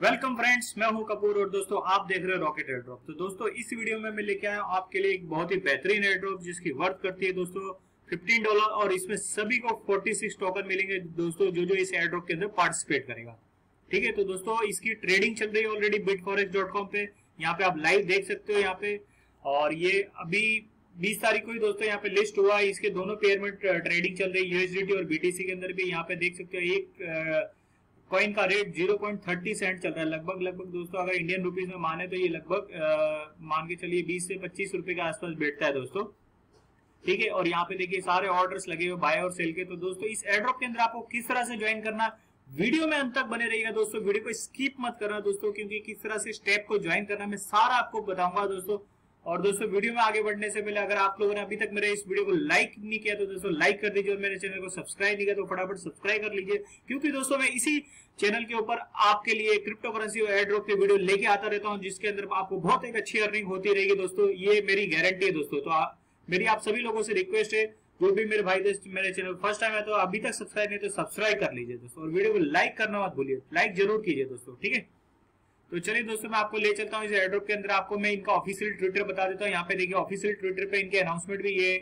Welcome friends मैं हूँ कपूर और दोस्तों, आप देख रहे हो रॉकेट एयरड्रॉप तो दोस्तों, इस वीडियो में मैं लेके आया हूँ आपके लिए एक बहुत ही बेहतरीन एयरड्रॉप जिसकी वर्थ करती है दोस्तों 15 डॉलर और इसमें सभी को 46 टोकन मिलेंगे दोस्तों, जो जो इस एयरड्रॉप के अंदर पार्टिसिपेट करेगा। ठीक है तो दोस्तों, इसकी ट्रेडिंग चल रही है ऑलरेडी बिटफॉरेक्स पे। यहाँ पे आप लाइव देख सकते हो यहाँ पे। और ये अभी 20 तारीख को ही दोस्तों यहाँ पे लिस्ट हुआ इसके दोनों पेयर में ट्रेडिंग चल रही है। यूएसडीटी और बीटीसी के अंदर भी यहाँ पे देख सकते हो। एक कॉइन का रेट 0.30 सेंट चल रहा है। लगभग लगभग दोस्तों, अगर इंडियन रुपीज़ में माने तो ये लगभग मान के चलिए 20 से 25 रुपए के आसपास बैठता है दोस्तों। ठीक है? और यहाँ पे देखिए, सारे ऑर्डर्स लगे हुए बाय और सेल के। तो दोस्तों, इस एड्रॉप के अंदर आपको किस तरह से ज्वाइन करना वीडियो में अंत तक बने रहिएगा दोस्तों। वीडियो को स्किप मत करना दोस्तों, क्योंकि किस तरह से स्टेप को ज्वाइन करना, मैं सारा आपको बताऊँगा दोस्तों। और दोस्तों, वीडियो में आगे बढ़ने से पहले अगर आप लोगों ने अभी तक मेरे इस वीडियो को लाइक नहीं किया तो दोस्तों लाइक कर दीजिए और मेरे चैनल को सब्सक्राइब नहीं किया तो फटाफट सब्सक्राइब कर लीजिए। क्योंकि दोस्तों, मैं इसी चैनल के ऊपर आपके लिए क्रिप्टो करेंसी और एड्रॉप के वीडियो लेके आता रहता हूँ, जिसके अंदर आपको बहुत एक अच्छी अर्निंग होती रहेगी। दोस्तों, ये मेरी गारंटी है दोस्तों। तो मेरी आप सभी लोगों से रिक्वेस्ट है, जो भी मेरे भाई दोस्त, मेरे चैनल फ़र्स्ट टाइम है तो अभी तक सब्सक्राइब नहीं तो सब्सक्राइब कर लीजिए दोस्तों। और वीडियो को लाइक करना मत भूलिए। लाइक ज़रूर कीजिए दोस्तों, ठीक है? तो चलिए दोस्तों, मैं आपको ले चलता हूँ इस एड्रॉप के अंदर। आपको मैं इनका ऑफिशियल ट्विटर बता देता हूँ। यहाँ पे देखिए ऑफिशियल ट्विटर पे इनके अनाउंसमेंट भी ये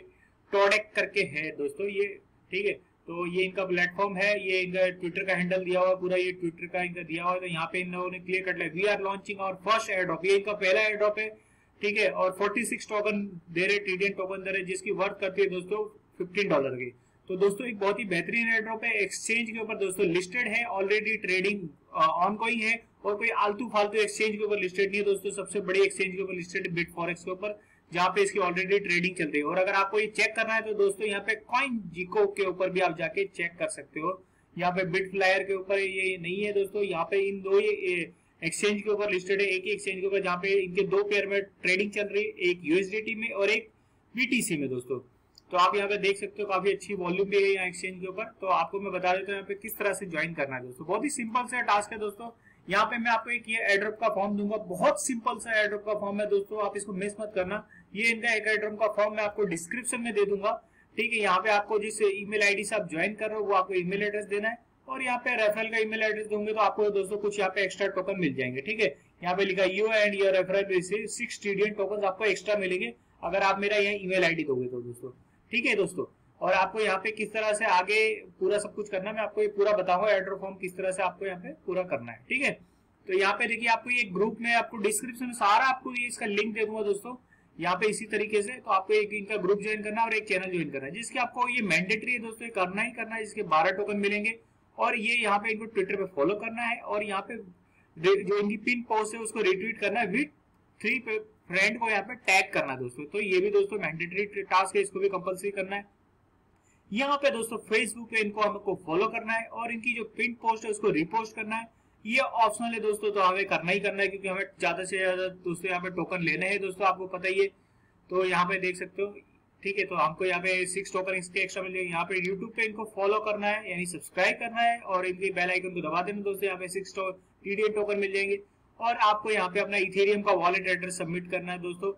टोडेक करके है दोस्तों, ये, ठीक है? तो ये इनका प्लेटफॉर्म है, ये इनका ट्विटर का हैंडल दिया हुआ है, पूरा ये ट्विटर का इनका दिया हुआ है। तो यहाँ पे इन लोगों ने क्लियर कट लिया वी आर लॉन्चिंग और फ़र्स्ट एड्रॉप ये इनका पहला एड्रॉप है, ठीक है? और 46 टोकन दे रहे टीडीएन टोकन दे रहे, जिसकी वर्थ करती है दोस्तों 15 डॉलर की। तो दोस्तों, एक बहुत ही बेहतरीन एड्रॉप है। एक्सचेंज के ऊपर दोस्तों लिस्टेड है। ऑलरेडी ट्रेडिंग ऑन गोइंग है। और कोई आलतू फालतू एक्सचेंज के ऊपर लिस्टेड नहीं है दोस्तों। सबसे बड़ी एक्सचेंज के ऊपर लिस्टेड बिट फॉरेक्स के ऊपर, जहाँ पे इसकी ऑलरेडी ट्रेडिंग चल रही है। और अगर आपको ये चेक करना है तो दोस्तों, यहाँ पे कॉइन जिको के ऊपर भी आप जाके चेक कर सकते हो। यहाँ पे बिट फ्लायर के ऊपर ये नहीं है दोस्तों। यहाँ पे इन दो ये एक्सचेंज के ऊपर लिस्टेड है। एक ही एक्सचेंज के ऊपर, जहाँ पे इनके दो पेयर में ट्रेडिंग चल रही है। एक यूएसडीटी में और एक बीटीसी में दोस्तों। तो आप यहाँ पे देख सकते हो काफ़ी अच्छी वॉल्यूम भी है यहाँ एक्सचेंज के ऊपर। तो आपको मैं बता देता हूँ यहाँ पे किस तरह से ज्वाइन करना है दोस्तों। बहुत ही सिंपल सा टास्क है दोस्तों। यहाँ पे मैं आपको एक ये एड्रॉप का फॉर्म दूँगा। बहुत सिंपल सा एड्रॉप का फॉर्म है दोस्तों। आप इसको मिस मत करना। ये इनका एक एड्रॉप का फॉर्म मैं आपको डिस्क्रिप्शन में दे दूँगा। ठीक है, यहाँ पे आपको जिस ईमेल आईडी से आप ज्वाइन कर रहे हो, वो आपको ईमेल एड्रेस देना है। और यहाँ पे रेफरल का ईमेल एड्रेस दूँगे तो आपको दोस्तों कुछ यहाँ पे एक्स्ट्रा टोकन मिल जाएँगे। ठीक है, यहाँ पे लिखा you and your referral six टीडियन token आपको एक्स्ट्रा मिलेंगे। अगर आप मेरा यहाँ ईमेल आईडी दोगे तो दोस्तों। ठीक है दोस्तों? और आपको यहाँ पे किस तरह से आगे पूरा सब कुछ करना है, मैं आपको ये पूरा बताऊँगा एड्रो फॉर्म किस तरह से आपको यहाँ पे पूरा करना है, ठीक है? तो यहाँ पे देखिए आपको ये ग्रुप में, आपको डिस्क्रिप्शन में सारा आपको ये इसका लिंक दे दूँगा दोस्तों, यहाँ पे इसी तरीके से तो आपको एक इनका ग्रुप ज्वाइन करना है और एक चैनल ज्वाइन करना है, जिसके आपको ये मैंडेटरी है दोस्तों करना ही करना है जिसके बारह टोकन मिलेंगे, और ये यहाँ पे इनको ट्विटर पे फॉलो करना है, और यहाँ पे जो इनकी पिन पोस्ट है उसको रिट्वीट करना है विथ थ्री फ्रेंड को यहाँ पे टैग करना है दोस्तों। तो ये भी दोस्तों मैंडेटरी टास्क है, इसको भी कंपलसरी करना है। यहाँ पे दोस्तों फेसबुक पे इनको हमको फॉलो करना है और इनकी जो पिन पोस्ट है, उसको रिपोस्ट करना है। ये ऑप्शनल है दोस्तों तो हमें करना ही करना है क्योंकि हमें ज़्यादा से ज़्यादा दोस्तों यहाँ पे टोकन लेने हैं दोस्तों, आपको पता ही है। तो यहाँ पे देख सकते हो, ठीक है तो हमको यहाँ पे सिक्स टोकन इसके एक्स्ट्रा मिल यहाँ पे यूट्यूब पे इनको फॉलो करना है, यानी सब्सक्राइब करना है और इनके बेल आइकन को दबा देना दोस्तों, यहाँ पे सिक्स टीडीएम टोकन मिल जाएँगे। और आपको यहाँ पे अपना इथेरियम का वॉलेट एड्रेस सबमिट करना है दोस्तों।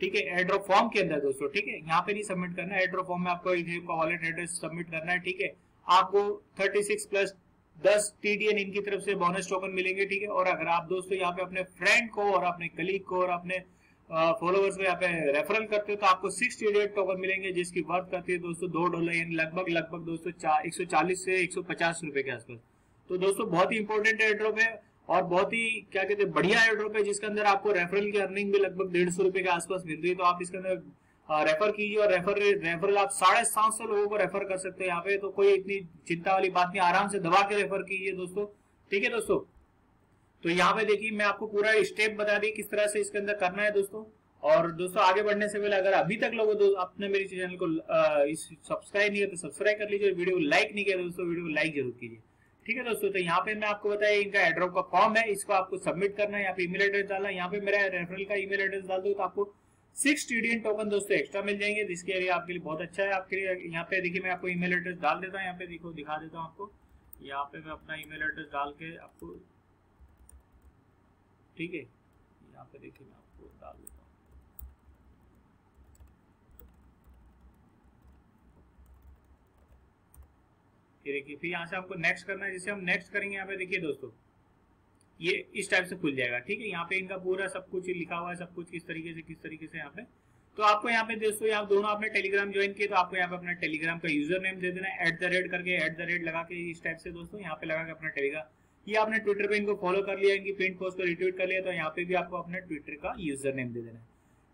ठीक है? एड्रॉप फॉर्म के अंदर दोस्तों, ठीक है? यहाँ पे नहीं सबमिट करना है। एड्रॉप फॉर्म में आपको इथेरियम का वॉलेट एड्रेस सबमिट करना है, ठीक है? आपको 36 प्लस 10 टीडीएन इनकी तरफ़ से बोनस टोकन मिलेंगे, ठीक है? और अगर आप दोस्तों यहाँ पे अपने फ्रेंड को और अपने कलीग को और अपने फॉलोअर्स को यहाँ पे रेफरल करते हो तो आपको सिक्स टीडीएन टोकन मिलेंगे, जिसकी वर्थ करती है दोस्तों दो डॉलर यानी लगभग लगभग दोस्तों एक सौ चालीस से एक सौ पचास रुपए के आसपास। तो दोस्तों बहुत ही इंपॉर्टेंट एड्रॉप है और बहुत ही, क्या कहते हैं, बढ़िया एड्रॉप है जिसके अंदर आपको रेफरल की अर्निंग भी लगभग डेढ़ सौ रुपए के आसपास मिल रही है तो आप इसके अंदर रेफर कीजिए और रेफर रेफरल आप साढ़े सात सौ लोगों को रेफर कर सकते हैं यहाँ पे तो कोई इतनी चिंता वाली बात नहीं, आराम से दबा के रेफर कीजिए दोस्तों। ठीक है दोस्तों? तो यहाँ पे देखिए, मैं आपको पूरा स्टेप बता दी किस तरह से इसके अंदर करना है दोस्तों। और दोस्तों, आगे बढ़ने से पहले अगर अभी तक लोगों आपने मेरे चैनल को सब्सक्राइब नहीं किया तो सब्सक्राइब कर लीजिए वीडियो को लाइक नहीं किया, दोस्तों, वीडियो को लाइक ज़रूर कीजिए। ठीक है दोस्तों तो यहाँ पे मैं आपको बताया, इनका एड्रॉप का फॉर्म है, इसको आपको सबमिट करना है, यहाँ पे ईमेल एड्रेस डालना यहाँ पे मेरा रेफरल का ईमेल एड्रेस डाल दो तो आपको सिक्स टीडीएन टोकन दोस्तों एक्स्ट्रा मिल जाएँगे, जिसके लिए आपके लिए बहुत अच्छा है। आपके लिए, यहाँ पे देखिए मैं आपको ईमेल एड्रेस डाल देता हूँ, यहाँ पे देखो, दिखा देता हूँ आपको। यहाँ पे मैं अपना ईमेल एड्रेस डाल के आपको, ठीक है, यहाँ पे देखिए मैं आपको डाल देता ये देखिए, फिर यहाँ से आपको नेक्स्ट करना है, जिसे हम नेक्स्ट करेंगे यहाँ पे, देखिए दोस्तों, ये इस टाइप से खुल जाएगा, ठीक है? यहाँ पे इनका पूरा सब कुछ लिखा हुआ है, सब कुछ किस तरीके से, किस तरीके से यहाँ पे। तो आपको यहाँ पे दोस्तों, यहाँ दोनों आपने टेलीग्राम ज्वाइन किए तो आपको यहाँ पे अपना टेलीग्राम का यूज़र नेम दे देना एट द रेट करके एट द रेट लगा के इस टाइप से दोस्तों, यहाँ पे लगा के अपना टेलीग्राम ये आपने ट्विटर पे इनको फॉलो कर लिया, इनकी प्रिंट पोस्ट को रिट्वीट कर लिया तो यहाँ पे भी आपको अपने ट्विटर का यूज़र नेम दे देना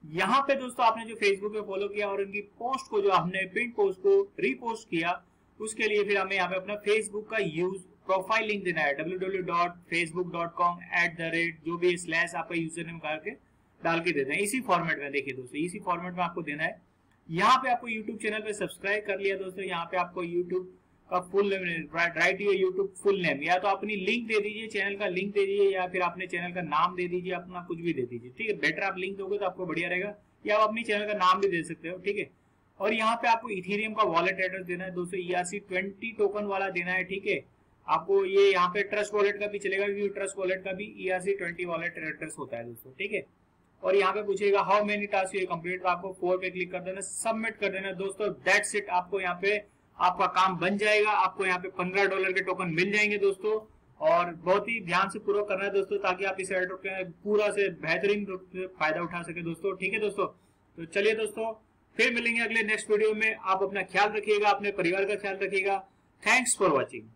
यहाँ पे दोस्तों, आपने जो फेसबुक पे फॉलो किया और इनकी पोस्ट को जो आपने प्रिंट पोस्ट को रीपोस्ट किया उसके लिए फिर हमें यहाँ पे अपना फेसबुक का यूज़ प्रोफ़ाइल लिंक देना है, www.facebook.com एट द रेट जो भी स्लैश आपका यूज़र नेम करके डाल के देते हैं इसी फॉर्मेट में, देखिए दोस्तों, इसी फॉर्मेट में आपको देना है। यहाँ पे आपको यूट्यूब चैनल पे सब्सक्राइब कर लिया दोस्तों, यहाँ पे आपको यूट्यूब का फुल नेम राइट ये यूट्यूब फुल नेम या तो अपनी लिंक दे दीजिए चैनल का लिंक दे दीजिए, या फिर अपने चैनल का नाम दे दीजिए, अपना कुछ भी दे दीजिए, ठीक है? बेटर आप लिंक दोगे तो आपको बढ़िया रहेगा। या आप अपनी चैनल का नाम भी दे सकते हो, ठीक है? और यहाँ पे आपको इथेरियम का वॉलेट एड्रेस देना है। दोस्तों ईआरसी ट्वेंटी टोकन वाला देना है, ठीक है? आपको ये यहाँ पे ट्रस्ट वॉलेट का भी चलेगा, क्योंकि ट्रस्ट वॉलेट का भी ईआरसी ट्वेंटी वॉलेट एड्रेस होता है दोस्तों, ठीक है? और यहाँ पे पूछेगा how many task you complete तो आपको फोर पे क्लिक कर देना सबमिट कर देना। दोस्तों दैट्स इट आपको यहाँ पे, आपका काम बन जाएगा। आपको यहाँ पे पंद्रह डॉलर के टोकन मिल जाएँगे दोस्तों। और बहुत ही ध्यान से पूरा करना है दोस्तों, ताकि आप इस के पूरा से बेहतरीन फ़ायदा उठा सके दोस्तों, ठीक है दोस्तों? तो चलिए दोस्तों फिर मिलेंगे अगले नेक्स्ट वीडियो में। आप अपना ख्याल रखिएगा, अपने परिवार का ख्याल रखिएगा। Thanks for watching